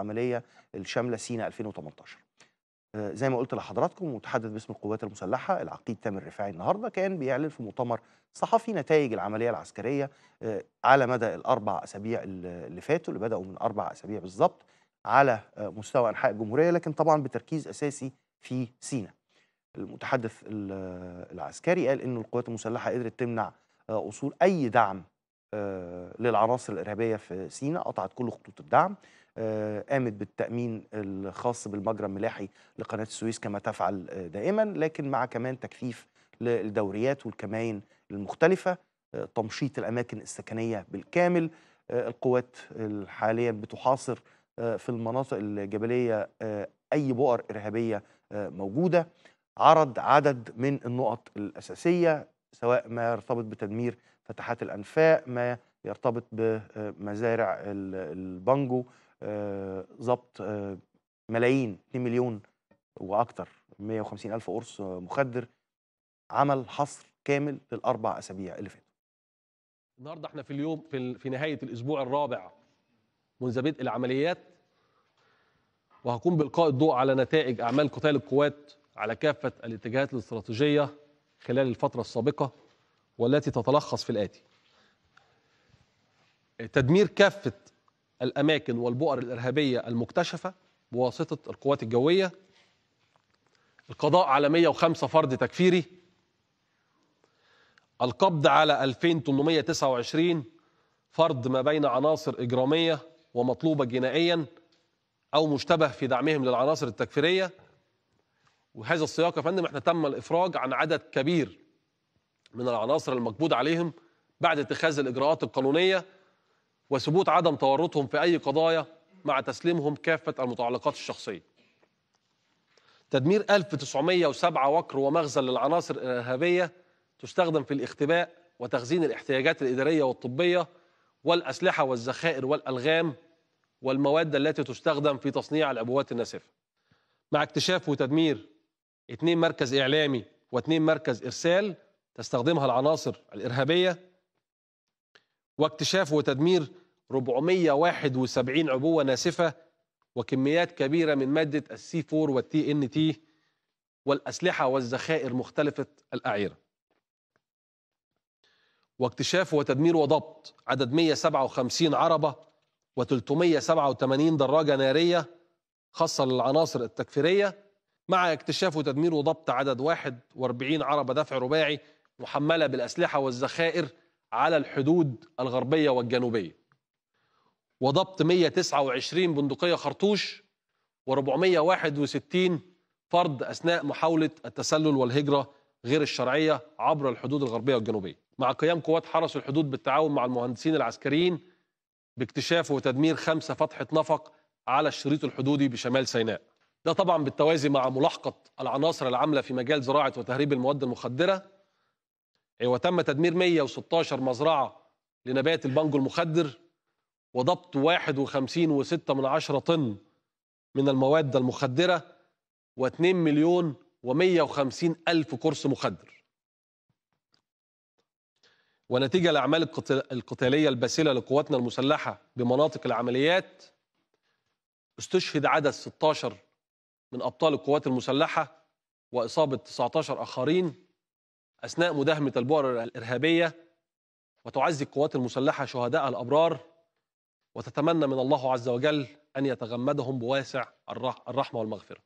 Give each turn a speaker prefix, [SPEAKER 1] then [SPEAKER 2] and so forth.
[SPEAKER 1] العملية الشاملة سينا 2018 آه، زي ما قلت لحضراتكم متحدث باسم القوات المسلحة العقيد تامر رفاعي النهارده كان بيعلن في مؤتمر صحفي نتائج العملية العسكرية آه، على مدى الأربع أسابيع اللي فاتوا اللي بدأوا من أربع أسابيع بالظبط على آه، مستوى أنحاء الجمهورية لكن طبعا بتركيز أساسي في سينا. المتحدث ال- العسكري قال إن القوات المسلحة قدرت تمنع وصول أي دعم للعناصر الإرهابية في سينا قطعت كل خطوط الدعم آه، قامت بالتأمين الخاص بالمجرى الملاحي لقناة السويس كما تفعل آه، دائما لكن مع كمان تكثيف للدوريات والكمائن المختلفة آه، تمشيط الأماكن السكنية بالكامل آه، القوات حاليا بتحاصر آه، في المناطق الجبلية آه، أي بؤر إرهابية آه، موجودة. عرض عدد من النقط الأساسية سواء ما يرتبط بتدمير فتحات الأنفاق ما يرتبط بمزارع ال- البانجو آه، ضبط آه، ملايين 2 مليون وأكثر 150 ألف قرص مخدر عمل حصر كامل للأربع أسابيع اللي فاتوا.
[SPEAKER 2] النهارده إحنا في اليوم في, في نهاية الأسبوع الرابع منذ بدء العمليات وهكون بالقاء الضوء على نتائج أعمال قتال القوات على كافة الاتجاهات الاستراتيجية خلال الفترة السابقة. والتي تتلخص في الآتي. تدمير كافة الأماكن والبؤر الإرهابية المكتشفة بواسطة القوات الجوية القضاء على 105 فرد تكفيري القبض على 2829 فرد ما بين عناصر إجرامية ومطلوبة جنائيا أو مشتبه في دعمهم للعناصر التكفيرية. وهذا السياق يا فندم إحنا تم الإفراج عن عدد كبير من العناصر المقبوض عليهم بعد اتخاذ الإجراءات القانونية وثبوت عدم تورطهم في أي قضايا مع تسليمهم كافة المتعلقات الشخصية. تدمير 1907 وكر ومخزن للعناصر الإرهابية تستخدم في الاختباء وتخزين الاحتياجات الإدارية والطبية والأسلحة والذخائر والألغام والمواد التي تستخدم في تصنيع العبوات الناسفة. مع اكتشاف وتدمير اثنين مركز إعلامي واثنين مركز إرسال تستخدمها العناصر الإرهابية واكتشاف وتدمير 471 عبوة ناسفة وكميات كبيرة من مادة السي 4 والتي إن تي والأسلحة والذخائر مختلفة الأعيرة. واكتشاف وتدمير وضبط عدد 157 عربة و387 دراجة نارية خاصة للعناصر التكفيرية مع اكتشاف وتدمير وضبط عدد 41 عربة دفع رباعي محملة بالأسلحة والذخائر على الحدود الغربية والجنوبية. وضبط 129 بندقية خرطوش و461 فرد أثناء محاولة التسلل والهجرة غير الشرعية عبر الحدود الغربية والجنوبية. مع قيام قوات حرس الحدود بالتعاون مع المهندسين العسكريين باكتشاف وتدمير خمسة فتحة نفق على الشريط الحدودي بشمال سيناء. ده طبعا بالتوازي مع ملاحقة العناصر العاملة في مجال زراعة وتهريب المواد المخدرة وتم تدمير 116 مزرعة لنبات البانجو المخدر وضبط 51 و6 من عشرة طن من المواد المخدرة و2 مليون و150 ألف قرص مخدر. ونتيجة لأعمال القتال- القتالية الباسلة لقواتنا المسلحة بمناطق العمليات استشهد عدد 16 من أبطال القوات المسلحة وإصابة 19 آخرين أثناء مداهمة البؤر الإرهابية وتعزي القوات المسلحة شهداء الأبرار وتتمنى من الله عز وجل أن يتغمدهم بواسع الرح- الرحمة والمغفرة.